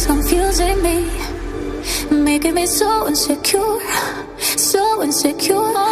is confusing me, making me so insecure, so insecure.